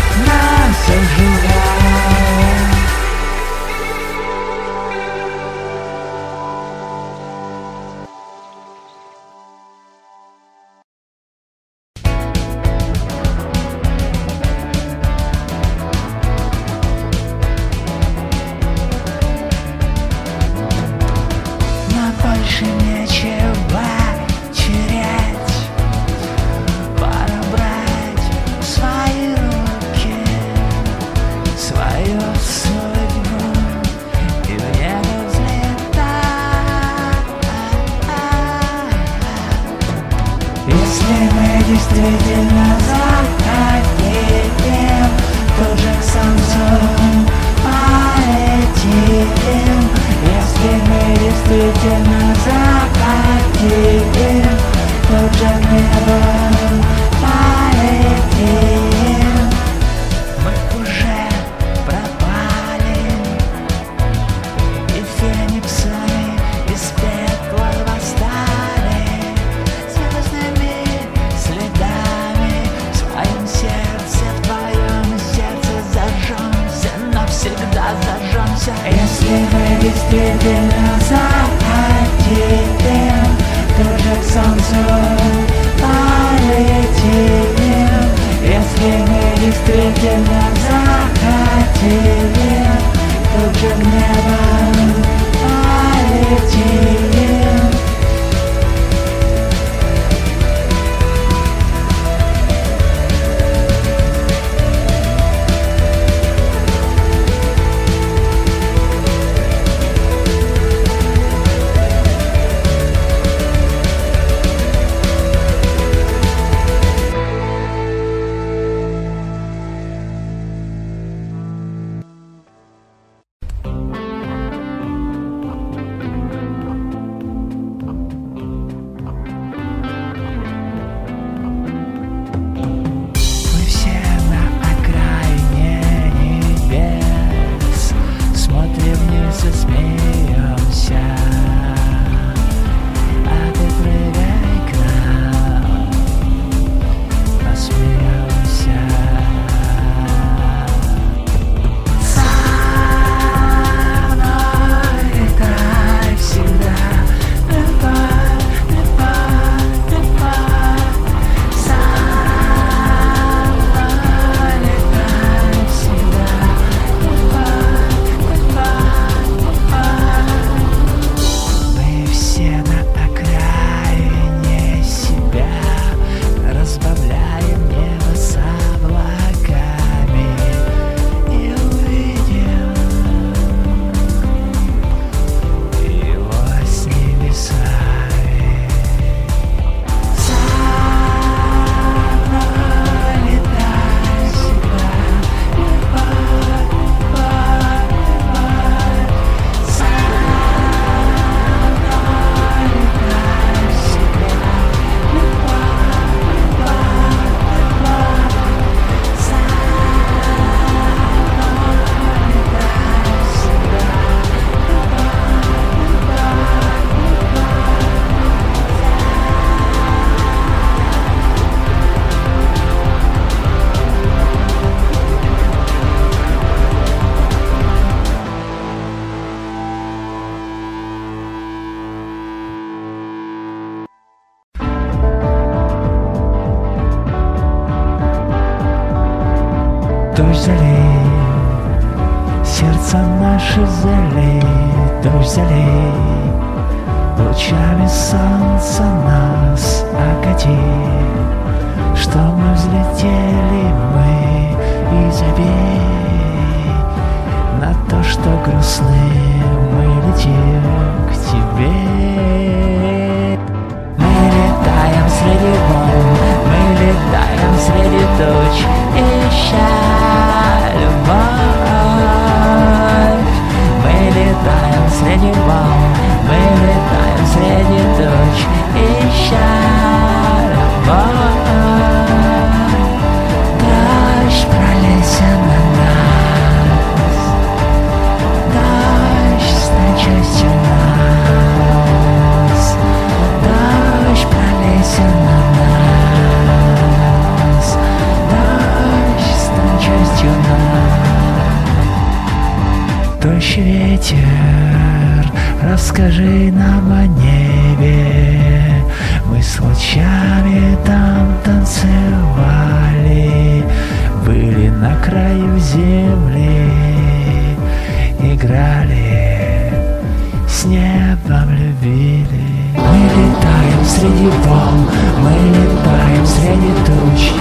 now что грустны мы летим к тебе. Мы летаем среди волн, мы летаем среди туч, и ветер, расскажи нам о небе, мы с лучами там танцевали, были на краю земли, играли, с небом любили. Мы летаем среди волн, мы летаем среди туч,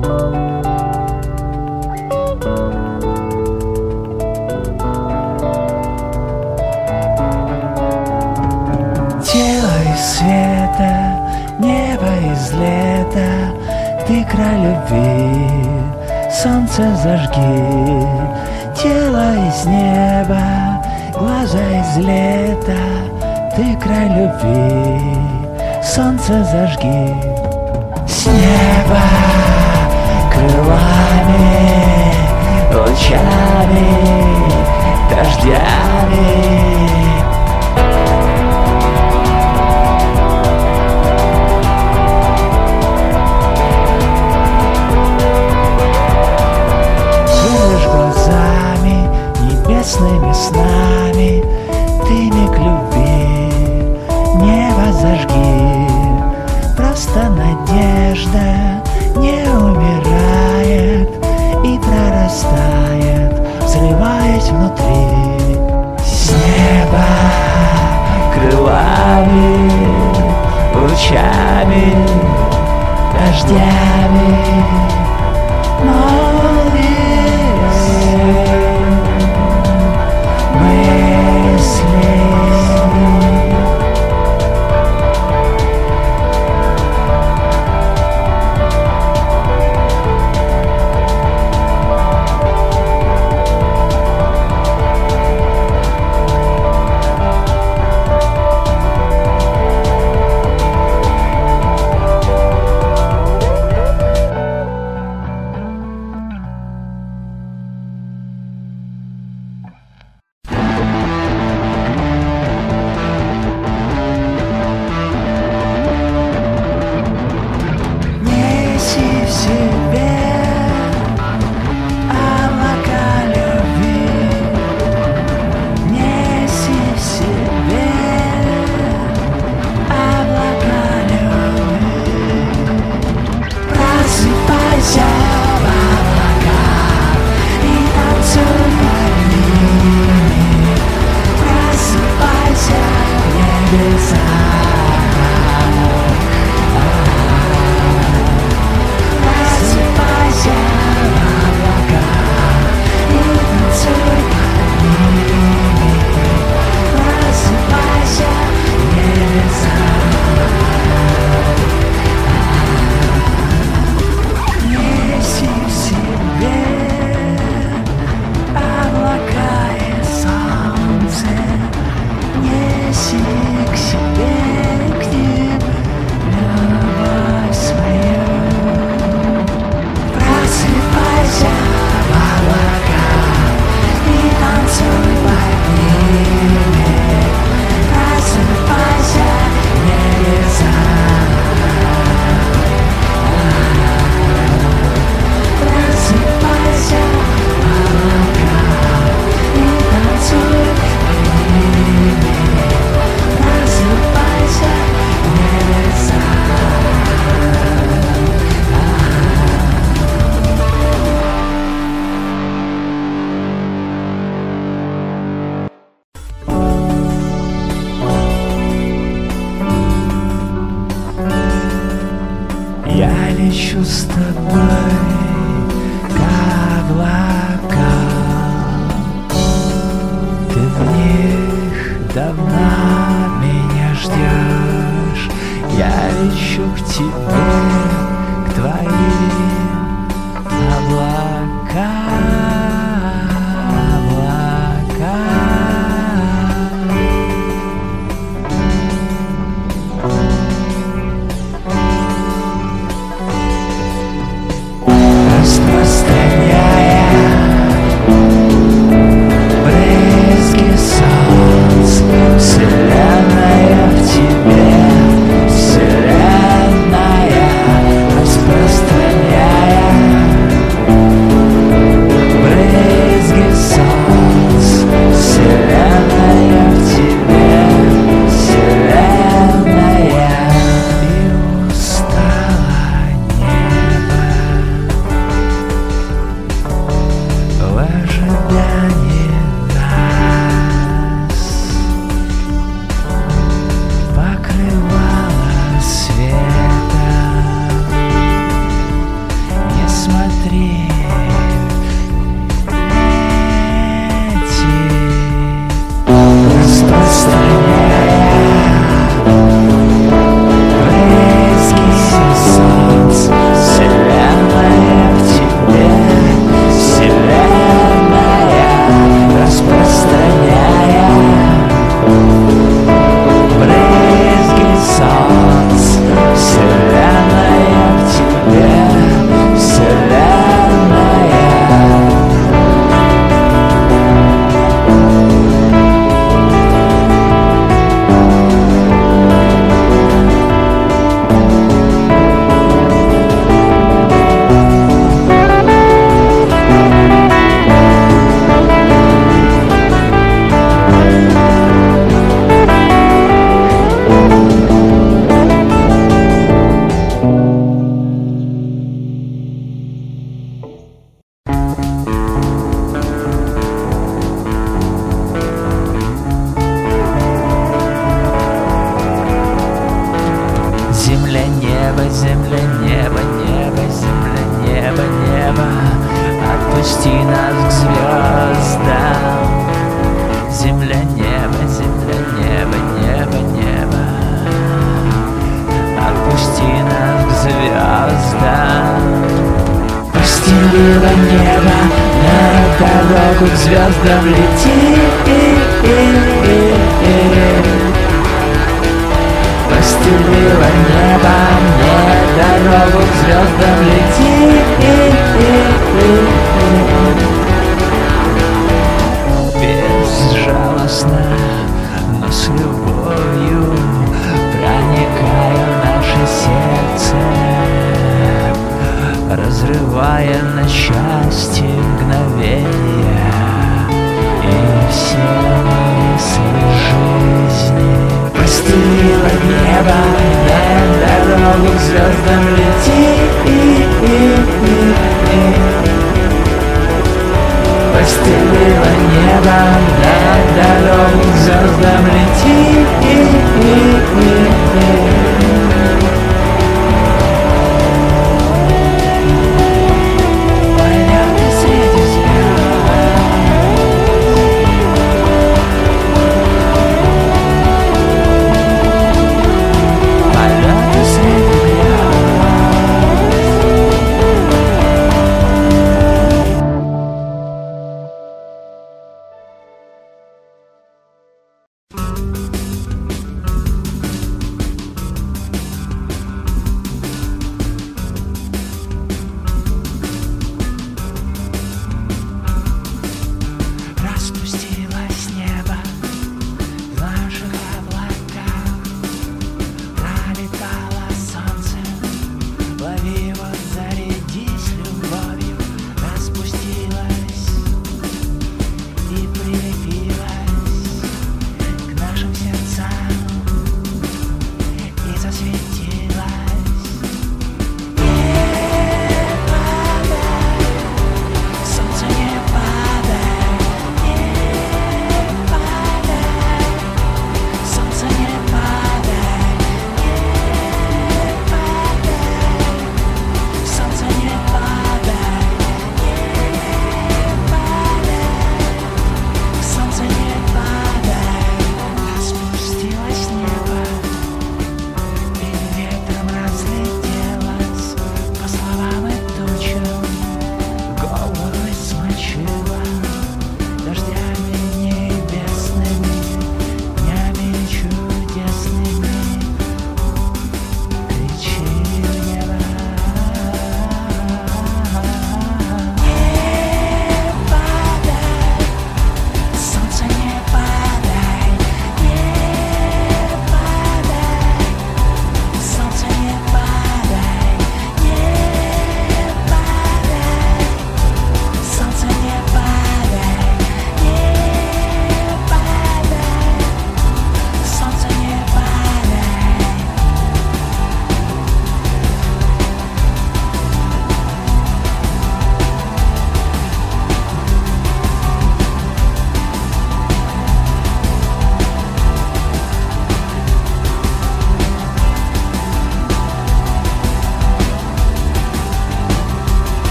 Тело из света, небо из лета, Ты край любви, солнце зажги. Тело из неба, глаза из лета, Ты край любви, солнце зажги. С неба крылами, лучами, дождями. Веришь глазами, небесными снами, ты не к любви, небо зажги, просто надежда. внутри. С неба крылами, лучами, дождями. Молния небо, земля, небо, небо, земля, небо, небо. Отпусти нас к звездам Земля, небо, земля, небо, небо, небо. Отпусти нас к звездам Постелила небо на дорогу к звездам лети Постелила небо мне дорогу к звездам лети. Безжалостно, но с любовью проникая в наше сердце Разрывая на части мгновения. И все мысли жизни Постелила небо на дорогу к звездам лети Постелила небо на дорогу к звездам лети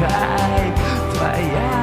сверкай Твоя